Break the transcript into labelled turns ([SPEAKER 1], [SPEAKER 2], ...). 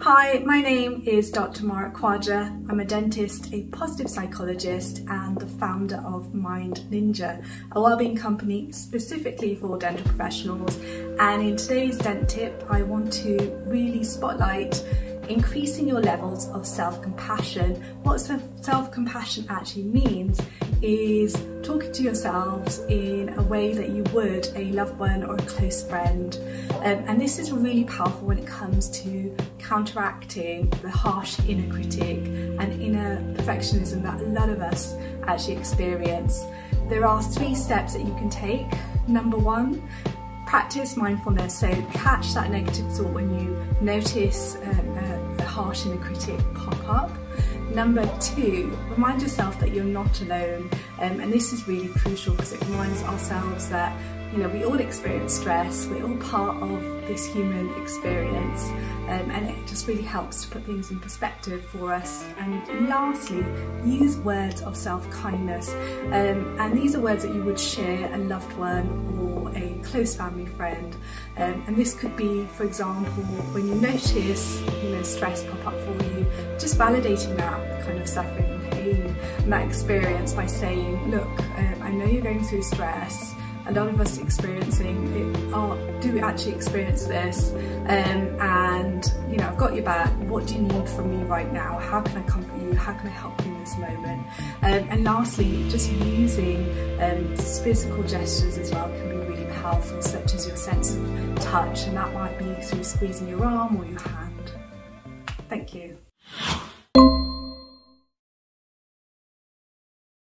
[SPEAKER 1] Hi, my name is Dr. Mahrukh Khwaja. I'm a dentist, a positive psychologist and the founder of Mind Ninja, a wellbeing company specifically for dental professionals. And in today's Dentip, I want to really spotlight increasing your levels of self-compassion. What self-compassion actually means is talking to yourselves in a way that you would a loved one or a close friend. Um, and this is really powerful when it comes to counteracting the harsh inner critic and inner perfectionism that a lot of us actually experience. There are three steps that you can take. Number one, practice mindfulness. So catch that negative thought when you notice um, uh, the harsh inner critic pop up. Number two, remind yourself that you're not alone. Um, and this is really crucial because it reminds ourselves that you know, we all experience stress, we're all part of this human experience um, and it just really helps to put things in perspective for us. And lastly, use words of self-kindness um, and these are words that you would share a loved one or a close family friend um, and this could be, for example, when you notice you know, stress pop up for you, just validating that kind of suffering and pain and that experience by saying, look, um, I know you're going through stress, a lot of us experiencing it are do we actually experience this um, and you know I've got your back. What do you need from me right now? How can I comfort you? How can I help you in this moment? Um, and lastly just using um, physical gestures as well can be powerful such as your sense of touch and that might be through squeezing your arm or your hand. Thank you